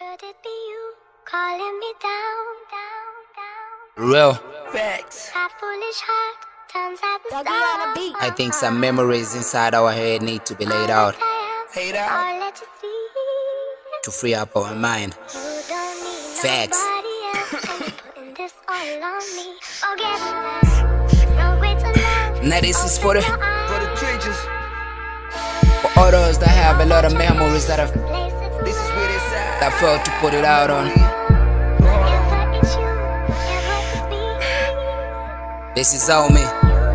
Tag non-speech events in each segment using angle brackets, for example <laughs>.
Could it be you calling me down, down, down? Real. Facts. That foolish heart turns out the star. I think some memories inside our head need to be laid out Laid out. I'll let you see. to free up our mind. You don't need Facts. nobody else, and you're <laughs> putting this all on me. Forget that. No greater love. Now this is for the For the trenches. for all those that have a lot of memories that I've places This is where they side. that felt to put it out on. Whenever it's you, whenever it's me. This is all me.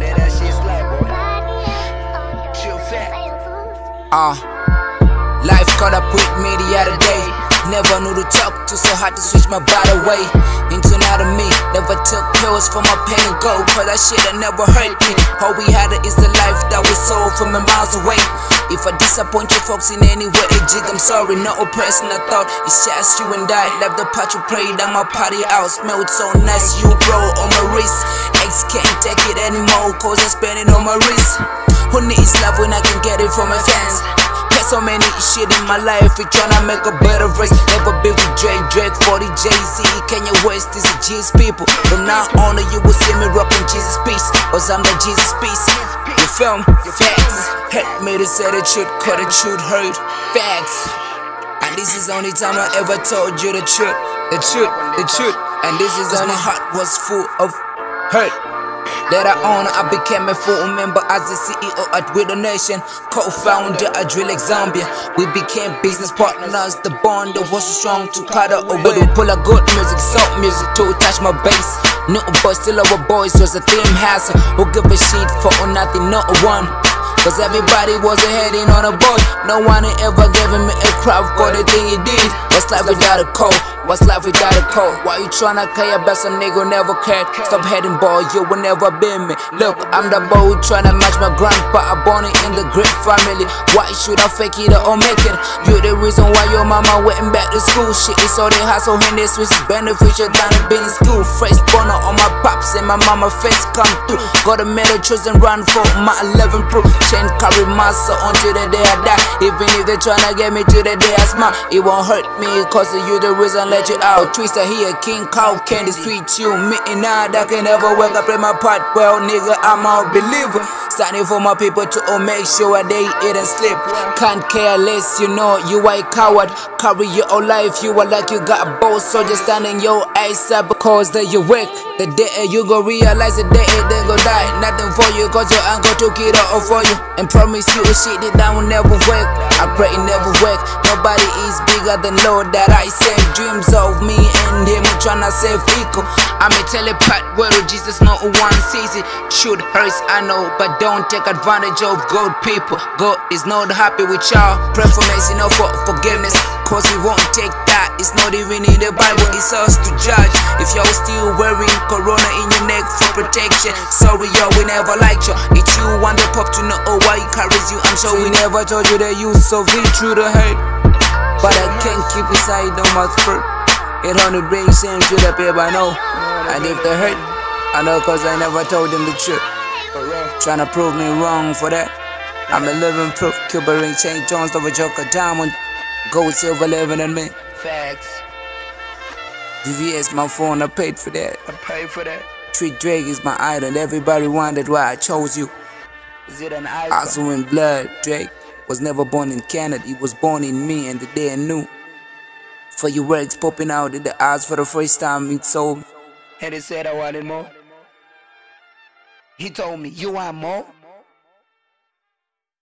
Let that shit slide, boy. Nobody else on your Chill fat. fail to see. Uh, life caught up with me the other day. Never knew to talk to, so hard to switch my body away into another me. Never took pills for my pain and go, cause that shit that never hurt me. All we had is the life that was sold from a miles away. If I disappoint you folks in any way, hey, jig, I'm sorry, no oppressing. I thought it's just you and I. Left the pot you prayed at my party house. Smelled so nice, you roll on my wrist. X can't take it anymore, cause I spend it on my wrist. Who needs love when I can get it from my fans? Got so many shit in my life, we tryna make a better race. Never been with Drake, Drake, 40 Jay Z, Kanye West, these are G's people. From now on, you will see me rocking Jesus piece, cause I'm the Jesus piece. Me? Facts. Hurt me to say the truth, cause the truth hurt. Facts. And this is the only time I ever told you the truth, the truth, the truth. And this is only my heart was full of hurt. Later on, I became a full member as the CEO at a Nation, co-founder at Drill Like Zambia. We became business partners. The bond was so strong to cuddle away. We pull a good music, soft music to touch my bass. No boys, still our boys was a theme hassle. Who give a shit for nothing, no one. Cause everybody was heading on a boat. No one ever giving me a crap for the thing he did. What's life without a code? What's life without a code? Why you tryna care about some nigga never cared? Stop heading, boy, you will never be me. Look, I'm the boy who tryna match my grandpa. I born in the great family. Why should I fake it or make it? You the reason why your mama went back to school. Shit is all they hustle and they switch beneficial than being in school. Fresh boner on my pops and my mama face come through. Got a medal chosen run for my 11 proof. Chain carry muscle until the day I die. Even if they tryna get me to the day I smile, it won't hurt me cause you the reason let you out. Twister here, King Cow Candy Sweet you. Me and I that can never wake up in my part. Well, nigga, I'm a believer. Standing for my people to oh, make sure they eat and sleep. Can't care less, you know you are a coward. Carry your whole life, you are like you got a bow soldier standing your eyes up because that you wake. The day you go realize the day they go die. Nothing for you cause your uncle took it all for you. And promise you a shit that I will never work. I pray it never work. Nobody is bigger than Lord that I save. Dreams of me and him tryna save equal. I'm a telepath where Jesus no one sees it. Shoot hurts, I know, but don't take advantage of good people. God is not happy with y'all. Pray for mercy, not for forgiveness. Cause we won't take that. It's not even in the Bible, it's us to judge. If you're still wearing corona in your neck for protection, sorry, y'all, we never liked you. It's you want the pop to know oh, why it carries you. I'm sure we never told you that you so be true to hurt. But I can't keep inside on my throat. It only brings shame to the people I know. And if they hurt, I know cause I never told them the truth. Real. Tryna prove me wrong for that. I'm a living proof. Cuba ring, St. John's, of a joker, diamond. Gold, silver, living in me. Facts. VVS, my phone, I paid for that. I paid for that. Treat Drake is my idol. Everybody wondered why I chose you. Is it an icon? Also in blood, Drake was never born in Canada. He was born in me, and the day I knew. For your works popping out in the eyes for the first time, it sold. And he said I wanted more. He told me, you want more?